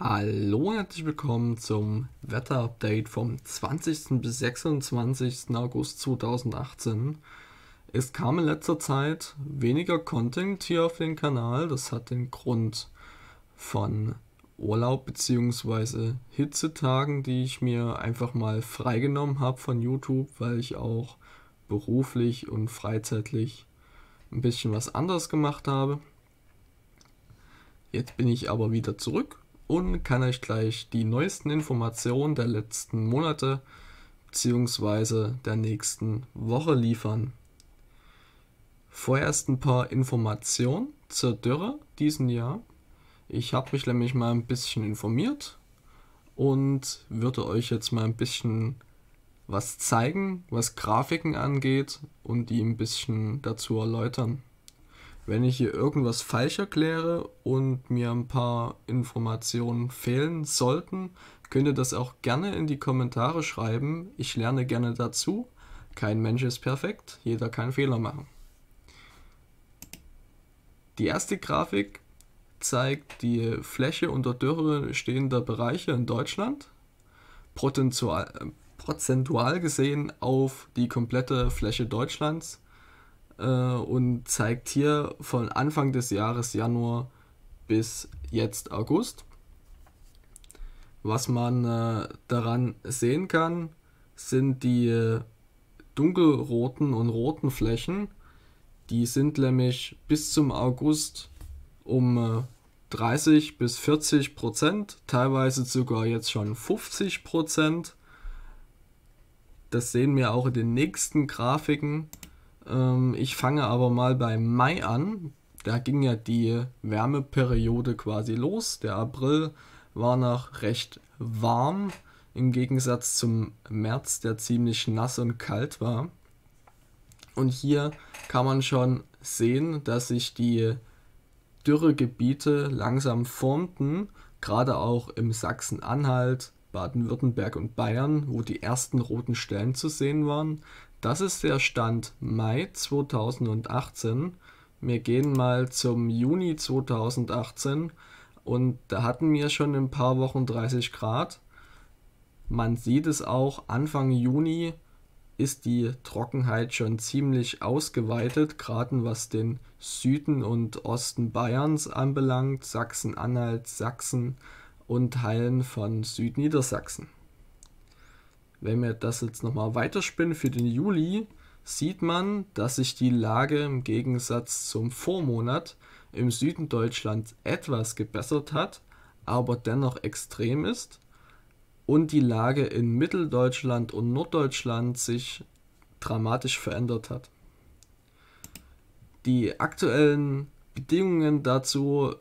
Hallo und herzlich willkommen zum Wetterupdate vom 20. bis 26. August 2018. Es kam in letzter Zeit weniger Content hier auf den Kanal. Das hat den Grund von Urlaub bzw. Hitzetagen, die ich mir einfach mal freigenommen habe von YouTube, weil ich auch beruflich und freizeitlich ein bisschen was anderes gemacht habe. Jetzt bin ich aber wieder zurück und kann euch gleich die neuesten Informationen der letzten Monate bzw. der nächsten Woche liefern. Vorerst ein paar Informationen zur Dürre diesen Jahr. Ich habe mich nämlich mal ein bisschen informiert und würde euch jetzt mal ein bisschen was zeigen, was Grafiken angeht und die ein bisschen dazu erläutern. Wenn ich hier irgendwas falsch erkläre und mir ein paar Informationen fehlen sollten, könnt ihr das auch gerne in die Kommentare schreiben. Ich lerne gerne dazu. Kein Mensch ist perfekt, jeder kann Fehler machen. Die erste Grafik zeigt die Fläche unter Dürre stehender Bereiche in Deutschland. Prozentual, prozentual gesehen auf die komplette Fläche Deutschlands äh, und zeigt hier von Anfang des Jahres Januar bis jetzt August. Was man äh, daran sehen kann, sind die äh, dunkelroten und roten Flächen. Die sind nämlich bis zum August um 30 äh, bis 40 Prozent, teilweise sogar jetzt schon 50 Prozent. Das sehen wir auch in den nächsten Grafiken. Ähm, ich fange aber mal bei Mai an. Da ging ja die Wärmeperiode quasi los. Der April war noch recht warm im Gegensatz zum März, der ziemlich nass und kalt war. Und hier kann man schon sehen, dass sich die Dürregebiete langsam formten, gerade auch im Sachsen-Anhalt, Baden-Württemberg und Bayern, wo die ersten roten Stellen zu sehen waren. Das ist der Stand Mai 2018. Wir gehen mal zum Juni 2018 und da hatten wir schon in ein paar Wochen 30 Grad. Man sieht es auch, Anfang Juni ist die Trockenheit schon ziemlich ausgeweitet, gerade was den Süden und Osten Bayerns anbelangt, Sachsen-Anhalt, Sachsen und Teilen von Südniedersachsen. Wenn wir das jetzt nochmal weiterspinnen für den Juli, sieht man, dass sich die Lage im Gegensatz zum Vormonat im Süden Deutschlands etwas gebessert hat, aber dennoch extrem ist und die Lage in Mitteldeutschland und Norddeutschland sich dramatisch verändert hat. Die aktuellen Bedingungen dazu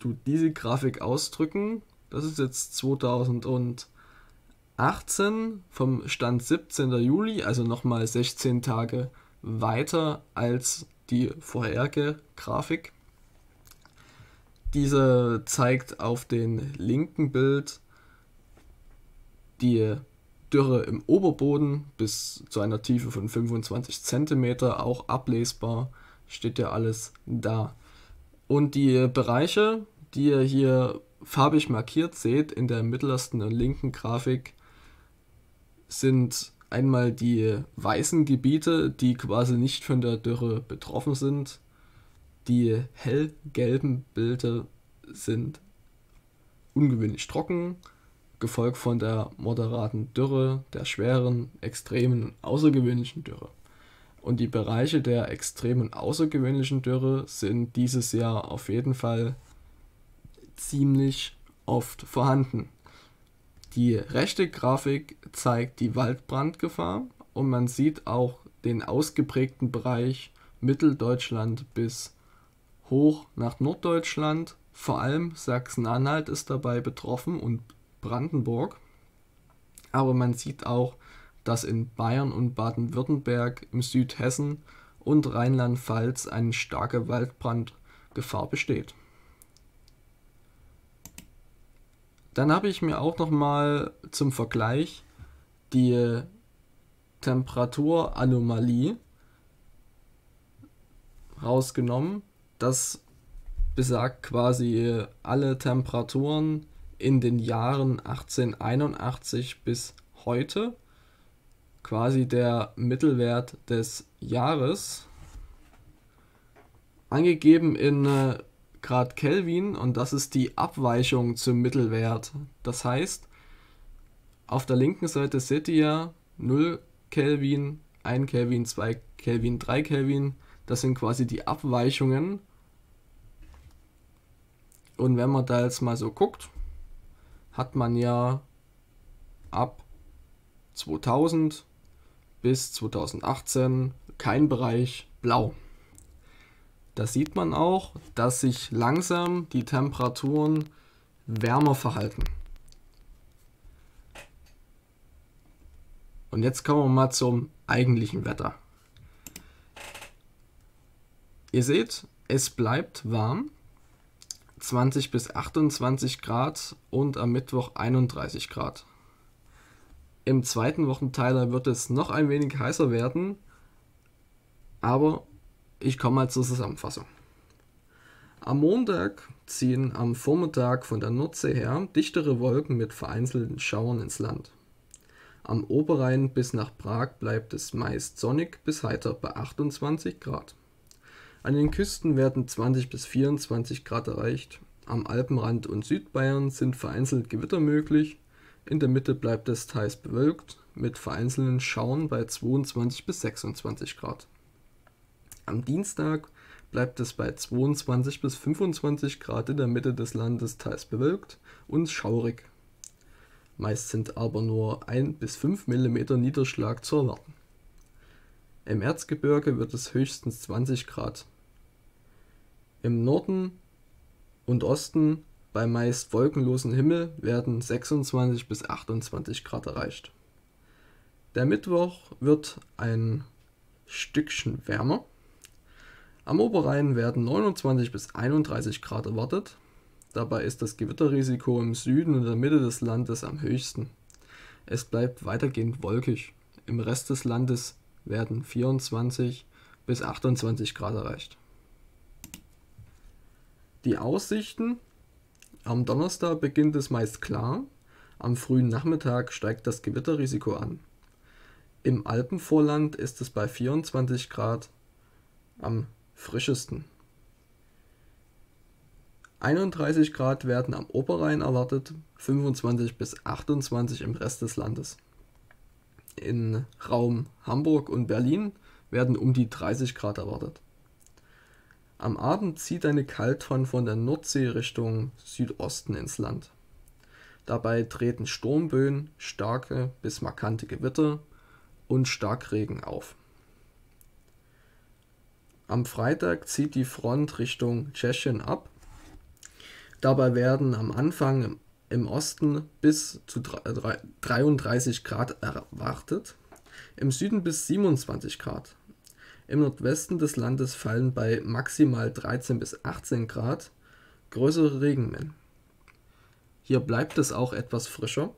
tut diese Grafik ausdrücken. Das ist jetzt 2000 und 18 vom Stand 17. Juli, also nochmal 16 Tage weiter als die vorherige Grafik. Diese zeigt auf dem linken Bild die Dürre im Oberboden bis zu einer Tiefe von 25 cm, auch ablesbar, steht ja alles da. Und die Bereiche, die ihr hier farbig markiert seht in der mittlersten und linken Grafik, sind einmal die weißen Gebiete, die quasi nicht von der Dürre betroffen sind. Die hellgelben Bilder sind ungewöhnlich trocken, gefolgt von der moderaten Dürre, der schweren, extremen und außergewöhnlichen Dürre. Und die Bereiche der extremen und außergewöhnlichen Dürre sind dieses Jahr auf jeden Fall ziemlich oft vorhanden. Die rechte Grafik zeigt die Waldbrandgefahr und man sieht auch den ausgeprägten Bereich Mitteldeutschland bis hoch nach Norddeutschland. Vor allem Sachsen-Anhalt ist dabei betroffen und Brandenburg. Aber man sieht auch, dass in Bayern und Baden-Württemberg, im Südhessen und Rheinland-Pfalz eine starke Waldbrandgefahr besteht. Dann habe ich mir auch noch mal zum Vergleich die Temperaturanomalie rausgenommen. Das besagt quasi alle Temperaturen in den Jahren 1881 bis heute quasi der Mittelwert des Jahres angegeben in äh, Grad Kelvin und das ist die Abweichung zum Mittelwert. Das heißt, auf der linken Seite seht ihr 0 Kelvin, 1 Kelvin, 2 Kelvin, 3 Kelvin. Das sind quasi die Abweichungen. Und wenn man da jetzt mal so guckt, hat man ja ab 2000 bis 2018 kein Bereich blau. Da sieht man auch, dass sich langsam die Temperaturen wärmer verhalten. Und jetzt kommen wir mal zum eigentlichen Wetter. Ihr seht, es bleibt warm. 20 bis 28 Grad und am Mittwoch 31 Grad. Im zweiten Wochenteiler wird es noch ein wenig heißer werden, aber ich komme mal zur Zusammenfassung. Am Montag ziehen am Vormittag von der Nordsee her dichtere Wolken mit vereinzelten Schauern ins Land. Am Oberrhein bis nach Prag bleibt es meist sonnig bis heiter bei 28 Grad. An den Küsten werden 20 bis 24 Grad erreicht. Am Alpenrand und Südbayern sind vereinzelt Gewitter möglich. In der Mitte bleibt es teils bewölkt mit vereinzelten Schauern bei 22 bis 26 Grad. Am Dienstag bleibt es bei 22 bis 25 Grad in der Mitte des Landes teils bewölkt und schaurig. Meist sind aber nur 1 bis 5 mm Niederschlag zu erwarten. Im Erzgebirge wird es höchstens 20 Grad. Im Norden und Osten bei meist wolkenlosem Himmel werden 26 bis 28 Grad erreicht. Der Mittwoch wird ein Stückchen wärmer. Am Oberrhein werden 29 bis 31 Grad erwartet. Dabei ist das Gewitterrisiko im Süden und der Mitte des Landes am höchsten. Es bleibt weitergehend wolkig. Im Rest des Landes werden 24 bis 28 Grad erreicht. Die Aussichten. Am Donnerstag beginnt es meist klar. Am frühen Nachmittag steigt das Gewitterrisiko an. Im Alpenvorland ist es bei 24 Grad am frischesten. 31 Grad werden am Oberrhein erwartet, 25 bis 28 im Rest des Landes. In Raum Hamburg und Berlin werden um die 30 Grad erwartet. Am Abend zieht eine Kaltfront von der Nordsee Richtung Südosten ins Land. Dabei treten Sturmböen, starke bis markante Gewitter und Starkregen auf. Am Freitag zieht die Front Richtung Tschechien ab. Dabei werden am Anfang im Osten bis zu 33 Grad erwartet, im Süden bis 27 Grad. Im Nordwesten des Landes fallen bei maximal 13 bis 18 Grad größere Regenmengen. Hier bleibt es auch etwas frischer.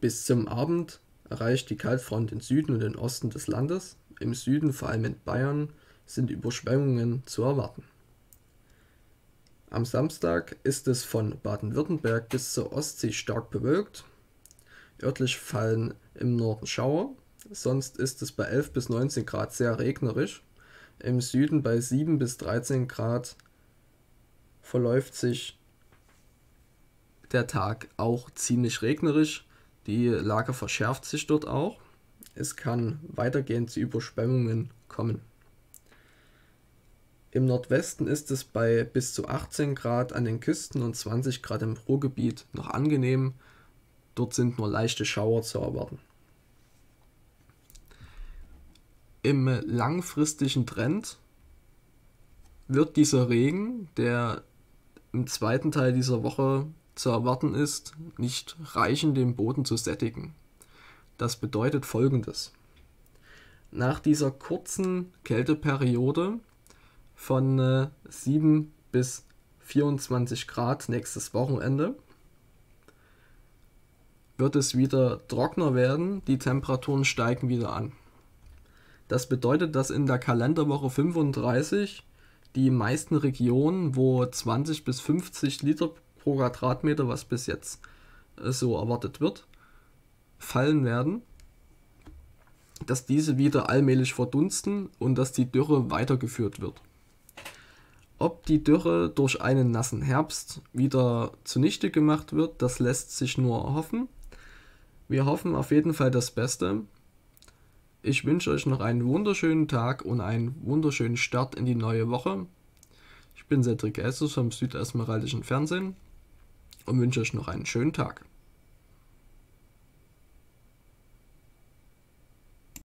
Bis zum Abend erreicht die Kaltfront den Süden und den Osten des Landes im Süden, vor allem in Bayern, sind Überschwemmungen zu erwarten. Am Samstag ist es von Baden-Württemberg bis zur Ostsee stark bewölkt. Örtlich fallen im Norden Schauer, sonst ist es bei 11 bis 19 Grad sehr regnerisch. Im Süden bei 7 bis 13 Grad verläuft sich der Tag auch ziemlich regnerisch. Die Lage verschärft sich dort auch. Es kann weitergehend zu Überschwemmungen kommen. Im Nordwesten ist es bei bis zu 18 Grad an den Küsten und 20 Grad im Ruhrgebiet noch angenehm. Dort sind nur leichte Schauer zu erwarten. Im langfristigen Trend wird dieser Regen, der im zweiten Teil dieser Woche zu erwarten ist, nicht reichen, den Boden zu sättigen. Das bedeutet folgendes. Nach dieser kurzen Kälteperiode von äh, 7 bis 24 Grad nächstes Wochenende wird es wieder trockener werden, die Temperaturen steigen wieder an. Das bedeutet, dass in der Kalenderwoche 35 die meisten Regionen, wo 20 bis 50 Liter pro Quadratmeter, was bis jetzt äh, so erwartet wird, fallen werden, dass diese wieder allmählich verdunsten und dass die Dürre weitergeführt wird. Ob die Dürre durch einen nassen Herbst wieder zunichte gemacht wird, das lässt sich nur hoffen. Wir hoffen auf jeden Fall das Beste. Ich wünsche euch noch einen wunderschönen Tag und einen wunderschönen Start in die neue Woche. Ich bin Cedric Essos vom Südesmeraldischen Fernsehen und wünsche euch noch einen schönen Tag.